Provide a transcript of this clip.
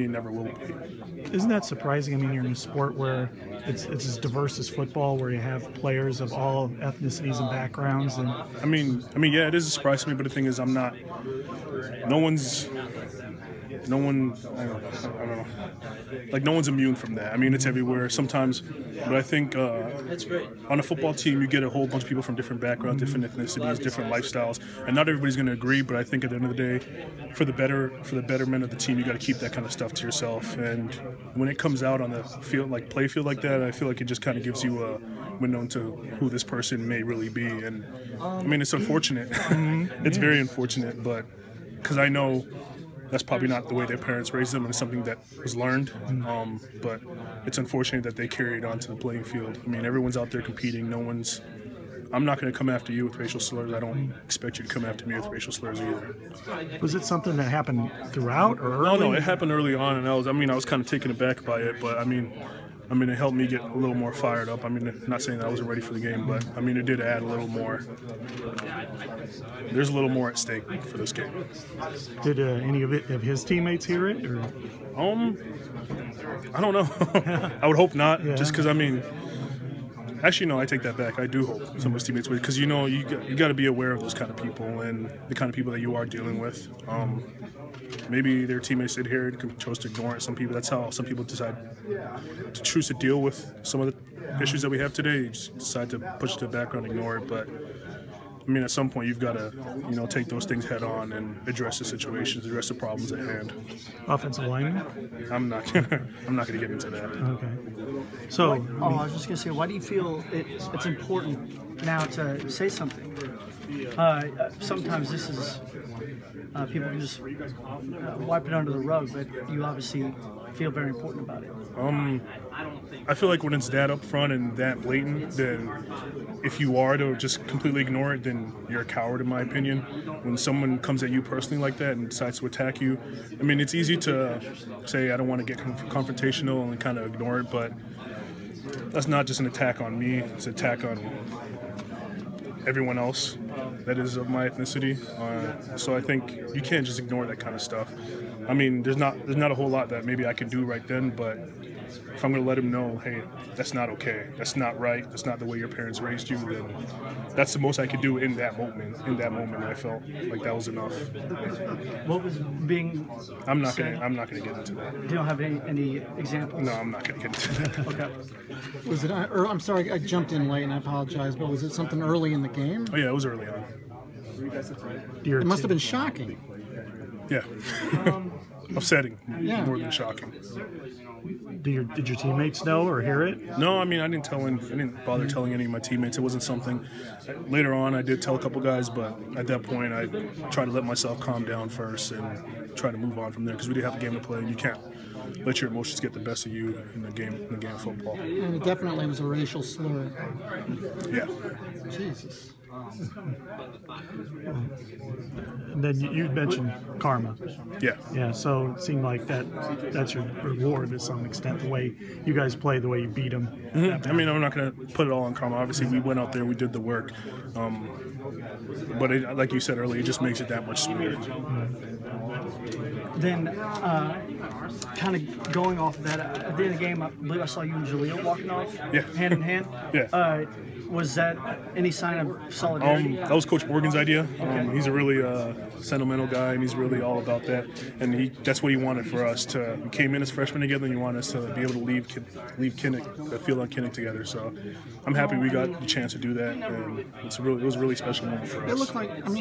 me, it never will be. Isn't that surprising? I mean, you're in a sport where it's, it's as diverse as football, where you have players of all ethnicities and backgrounds. And I mean, I mean, yeah, it is a surprise to me, but the thing is, I'm not. No one's. No one. I don't, I don't know. Like no one's immune from that. I mean, it's everywhere sometimes, but I think uh, on a football team, you get a whole bunch of people from different backgrounds, different ethnicities, different lifestyles, and not everybody's going to agree. But I think at the end of the day, for the better for the betterment of the team, you got to keep that kind of stuff to yourself. And when it comes out on the field, like play field like that, I feel like it just kind of gives you a window into who this person may really be. And I mean, it's unfortunate. it's very unfortunate, but because I know that's probably not the way their parents raised them, and it's something that was learned. Um, but it's unfortunate that they carried on to the playing field. I mean, everyone's out there competing. No one's. I'm not going to come after you with racial slurs. I don't expect you to come after me with racial slurs either. was it something that happened throughout or No, no, it happened early on, and I was. I mean, I was kind of taken aback by it, but I mean. I mean, it helped me get a little more fired up. I mean, not saying that I wasn't ready for the game, but I mean, it did add a little more. There's a little more at stake for this game. Did uh, any of, it, of his teammates hear it? Or Um, I don't know. I would hope not, Yeah. just because I mean, actually, no, I take that back. I do hope some of his teammates would, because you know, you got, you got to be aware of those kind of people and the kind of people that you are dealing with. Um, maybe their teammates did it, can- chose to ignore it. Some people, that's how some people decide to choose to deal with some of the issues that we have today. You just decide to push it to the background, ignore it, but. I mean, at some point, you've got to, you know, take those things head on and address the situations, address the problems at hand. offensive lineman? I'm not gonna, I'm not gonna get into that. Okay. So, Oh, I was just gonna say, why do you feel it's, it's important now to say something? Uh, sometimes this is uh, people can just uh, wipe it under the rug, but you obviously feel very important about it. Um, I feel like when it's that up front and that blatant, then if you are to just completely ignore it, then you're a coward, in my opinion. When someone comes at you personally like that and decides to attack you, I mean, it's easy to say I don't want to get conf- confrontational and kind of ignore it, but that's not just an attack on me; it's an attack on everyone else that is of my ethnicity. Uh, so I think you can't just ignore that kind of stuff. I mean, there's not there's not a whole lot that maybe I can do right then, but if I'm going to let him know, hey, that's not okay, that's not right, that's not the way your parents raised you, then that's the most I could do in that moment. In that moment, I felt like that was enough. What was being? I'm not said? gonna I'm not gonna get into that. You don't have any, any examples? No, I'm not gonna get into that. Okay. Was it? Or I'm sorry, I jumped in late, and I apologize. But was it something early in the game? Oh yeah, it was early on. your It must have been shocking. Yeah, um, upsetting Yeah. more than shocking. do your, did your teammates know or hear it? No, I mean I didn't tell any, I didn't bother telling any of my teammates. It wasn't something. Later on, I did tell a couple guys, but at that point, I tried to let myself calm down first and try to move on from there because we did have a game to play, and you can't let your emotions get the best of you in the game in the game of football. And it definitely was a racial slur. Yeah. Jesus. And then you, you mentioned karma. Yeah. Yeah, so it seemed like that that's your reward to some extent, the way you guys play, the way you beat them. I mean, I'm not going to put it all on karma. Obviously, we went out there, we did the work. Um, but it, like you said earlier, it just makes it that much sweeter. Then, uh, kind of going off of that, at the end of the game, I believe I saw you and Jaleel walking off, Yeah. hand in hand. Yeah. Uh, was that any sign of Um, solidarity? that was Coach Morgan's idea. Um, he's a really uh, sentimental guy, and he's really all about that. And he, that's what he wanted for us to. We came in as freshmen together, and he wanted us to be able to leave leave Kinnick, the field on Kinnick together. So I'm happy we got the chance to do that, and it's really, it was really special for us. It looked like. I mean.